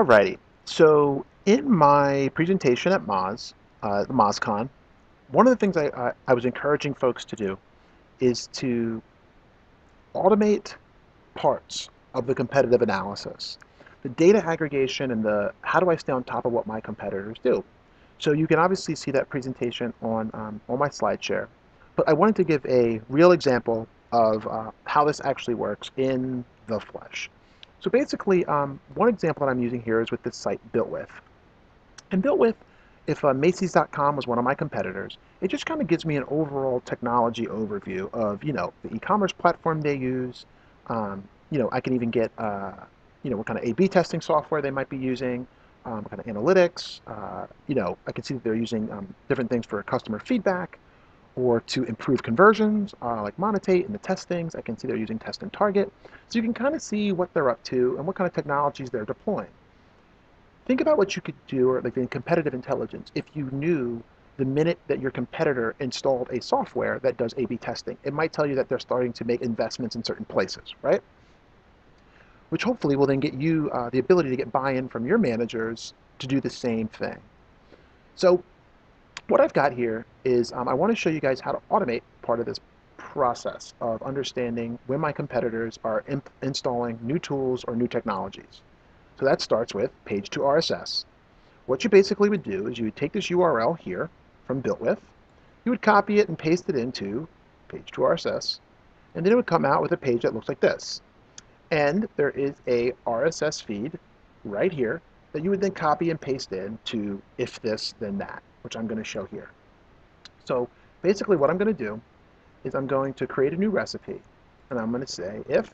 Alrighty, so in my presentation at Moz, uh, the MozCon, one of the things I, I, I was encouraging folks to do is to automate parts of the competitive analysis. The data aggregation and the how do I stay on top of what my competitors do. So you can obviously see that presentation on, um, on my slide share, but I wanted to give a real example of uh, how this actually works in the flesh. So basically, um, one example that I'm using here is with this site BuiltWith. And BuiltWith, if uh, Macy's.com was one of my competitors, it just kind of gives me an overall technology overview of, you know, the e-commerce platform they use. Um, you know, I can even get, uh, you know, what kind of A-B testing software they might be using, um, kind of analytics. Uh, you know, I can see that they're using um, different things for customer feedback or to improve conversions, uh, like Monetate and the test things. I can see they're using test and target. So you can kind of see what they're up to and what kind of technologies they're deploying. Think about what you could do, or like in competitive intelligence, if you knew the minute that your competitor installed a software that does A-B testing. It might tell you that they're starting to make investments in certain places, right? Which hopefully will then get you uh, the ability to get buy-in from your managers to do the same thing. So what I've got here is um, I want to show you guys how to automate part of this process of understanding when my competitors are installing new tools or new technologies. So that starts with page 2 RSS. What you basically would do is you would take this URL here from BuiltWith, you would copy it and paste it into page 2 RSS, and then it would come out with a page that looks like this. And there is a RSS feed right here that you would then copy and paste in to if this, then that which I'm going to show here. So basically what I'm going to do is I'm going to create a new recipe and I'm going to say if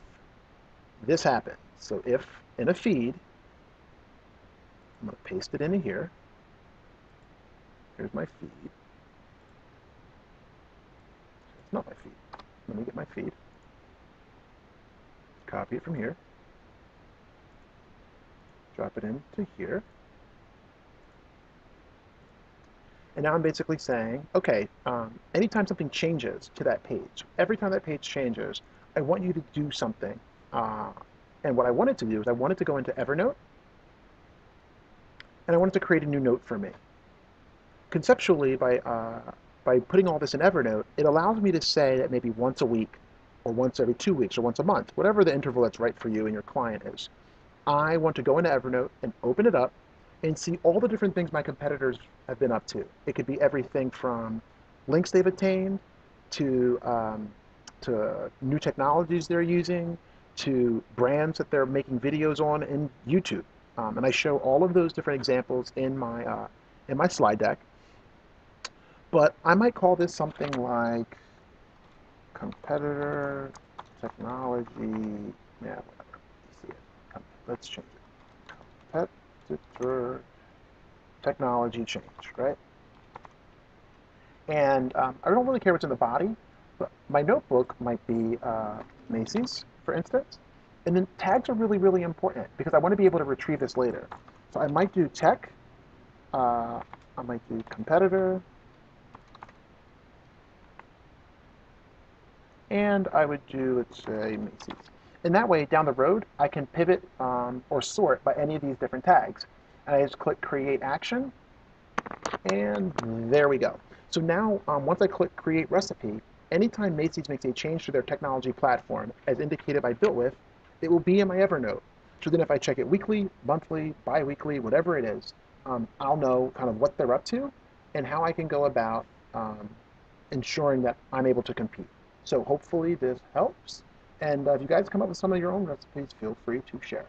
this happens. So if in a feed, I'm going to paste it into here. Here's my feed. It's not my feed. Let me get my feed. Copy it from here. Drop it into here. And now I'm basically saying, okay, um, anytime something changes to that page, every time that page changes, I want you to do something. Uh, and what I wanted to do is I wanted to go into Evernote, and I wanted to create a new note for me. Conceptually, by, uh, by putting all this in Evernote, it allows me to say that maybe once a week, or once every two weeks, or once a month, whatever the interval that's right for you and your client is, I want to go into Evernote and open it up and see all the different things my competitors have been up to. It could be everything from links they've attained to um, to new technologies they're using to brands that they're making videos on in YouTube. Um, and I show all of those different examples in my uh, in my slide deck. But I might call this something like competitor technology. Yeah, whatever. Let's. Let's change it for technology change, right? And um, I don't really care what's in the body, but my notebook might be uh, Macy's, for instance. And then tags are really, really important because I want to be able to retrieve this later. So I might do tech, uh, I might do competitor, and I would do, let's say, Macy's. And that way, down the road, I can pivot um, or sort by any of these different tags. And I just click Create Action, and there we go. So now, um, once I click Create Recipe, anytime Macy's makes a change to their technology platform, as indicated by BuiltWith, it will be in my Evernote. So then if I check it weekly, monthly, bi-weekly, whatever it is, um, I'll know kind of what they're up to and how I can go about um, ensuring that I'm able to compete. So hopefully this helps. And uh, if you guys come up with some of your own recipes, feel free to share.